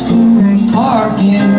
for parking